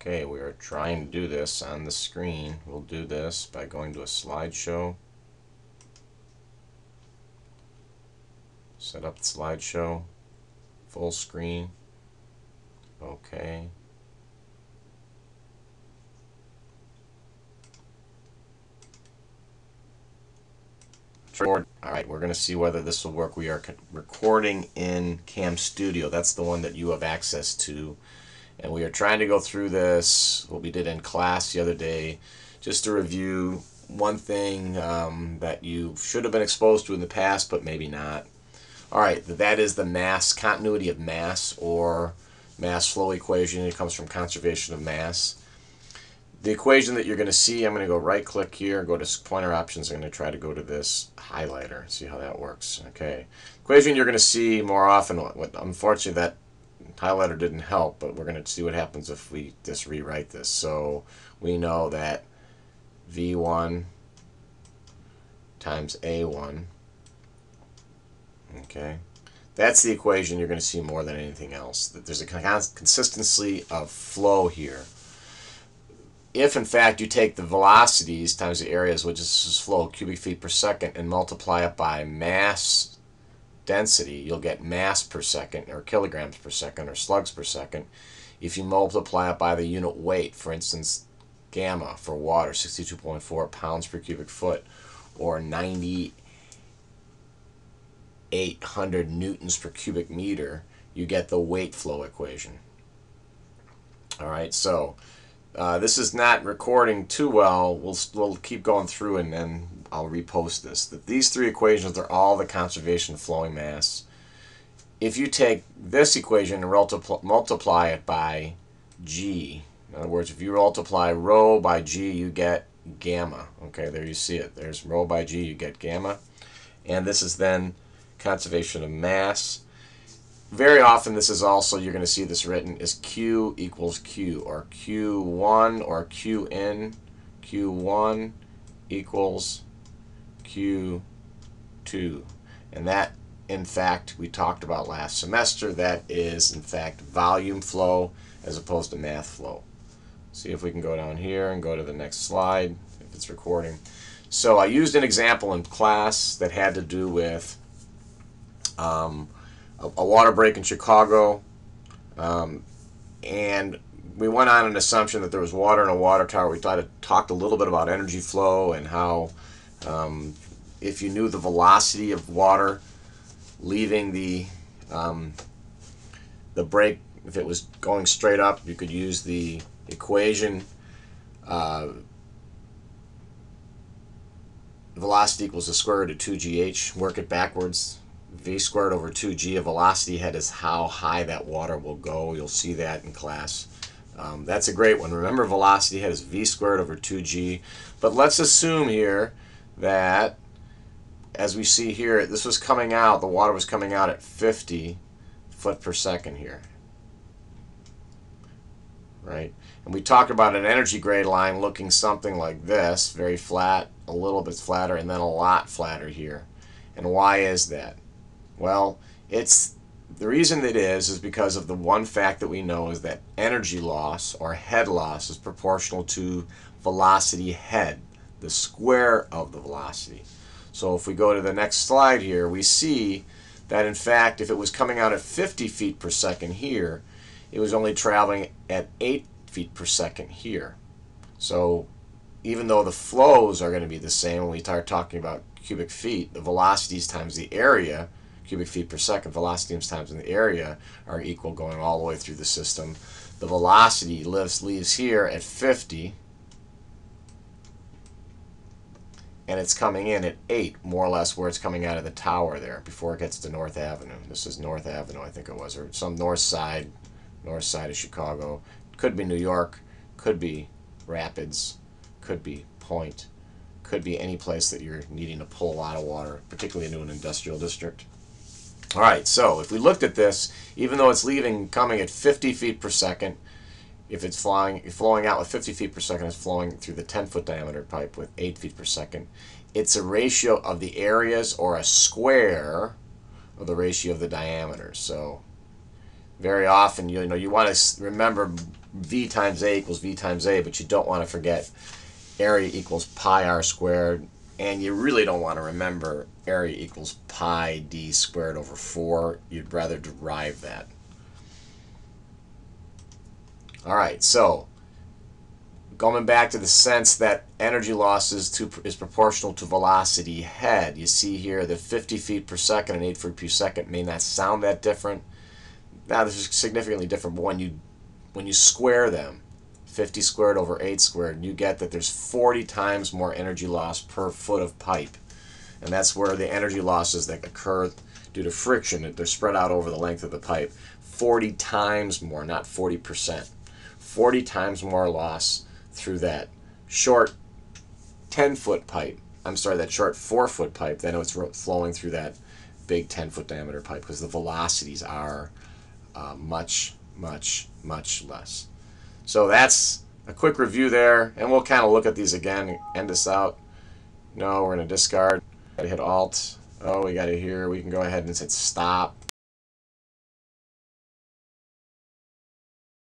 Okay, we are trying to do this on the screen. We'll do this by going to a slideshow. Set up the slideshow. Full screen. Okay. Alright, we're going to see whether this will work. We are recording in Cam Studio. That's the one that you have access to. And we are trying to go through this, what we did in class the other day, just to review one thing um, that you should have been exposed to in the past, but maybe not. Alright, that is the mass, continuity of mass, or mass flow equation. It comes from conservation of mass. The equation that you're going to see, I'm going to go right click here, go to pointer options. I'm going to try to go to this highlighter, see how that works. Okay, equation you're going to see more often. Unfortunately, that highlighter didn't help, but we're going to see what happens if we just rewrite this. So we know that V1 times A1, okay, that's the equation you're going to see more than anything else. That there's a consistency of flow here if in fact you take the velocities times the areas, which is flow cubic feet per second, and multiply it by mass density, you'll get mass per second, or kilograms per second, or slugs per second. If you multiply it by the unit weight, for instance, gamma for water, 62.4 pounds per cubic foot, or 9,800 newtons per cubic meter, you get the weight flow equation. All right, so uh, this is not recording too well. We'll, we'll keep going through and then I'll repost this. That These three equations are all the conservation of flowing mass. If you take this equation and multiply it by g, in other words, if you multiply rho by g, you get gamma. Okay, there you see it. There's rho by g, you get gamma. And this is then conservation of mass very often this is also, you're going to see this written as Q equals Q, or Q1 or Qn, Q1 equals Q2. And that, in fact, we talked about last semester, that is, in fact, volume flow as opposed to mass flow. See if we can go down here and go to the next slide, if it's recording. So I used an example in class that had to do with um, a, a water break in Chicago, um, and we went on an assumption that there was water in a water tower. We thought talked a little bit about energy flow and how um, if you knew the velocity of water leaving the um, the break, if it was going straight up, you could use the equation uh, velocity equals the square root of 2gh, work it backwards, v squared over 2g, a velocity head is how high that water will go. You'll see that in class. Um, that's a great one. Remember velocity head is v squared over 2g. But let's assume here that, as we see here, this was coming out, the water was coming out at 50 foot per second here. Right? And we talked about an energy grade line looking something like this, very flat, a little bit flatter, and then a lot flatter here. And why is that? Well, it's the reason it is is because of the one fact that we know is that energy loss or head loss is proportional to velocity head, the square of the velocity. So if we go to the next slide here, we see that in fact if it was coming out at 50 feet per second here, it was only traveling at 8 feet per second here. So even though the flows are going to be the same when we start talking about cubic feet, the velocities times the area cubic feet per second, velocities times in the area are equal going all the way through the system. The velocity lives, leaves here at 50, and it's coming in at 8, more or less where it's coming out of the tower there before it gets to North Avenue. This is North Avenue, I think it was, or some north side, north side of Chicago. Could be New York, could be Rapids, could be Point, could be any place that you're needing to pull a lot of water, particularly into an industrial district. All right, so if we looked at this, even though it's leaving coming at 50 feet per second, if it's flying, flowing out with 50 feet per second, it's flowing through the 10 foot diameter pipe with 8 feet per second. It's a ratio of the areas or a square of the ratio of the diameters. So very often, you know, you want to remember V times A equals V times A, but you don't want to forget area equals pi r squared, and you really don't want to remember area equals pi d squared over 4. You'd rather derive that. All right, so going back to the sense that energy loss is, to, is proportional to velocity head. You see here that 50 feet per second and 8 feet per second may not sound that different. Now this is significantly different, but when you, when you square them, 50 squared over 8 squared, you get that there's 40 times more energy loss per foot of pipe. And that's where the energy losses that occur due to friction, they're spread out over the length of the pipe. 40 times more, not 40%. 40 times more loss through that short 10 foot pipe. I'm sorry, that short 4 foot pipe than it's flowing through that big 10 foot diameter pipe because the velocities are uh, much, much, much less. So that's a quick review there, and we'll kind of look at these again, end this out. No, we're going to discard. Hit Alt. Oh, we got it here. We can go ahead and hit stop.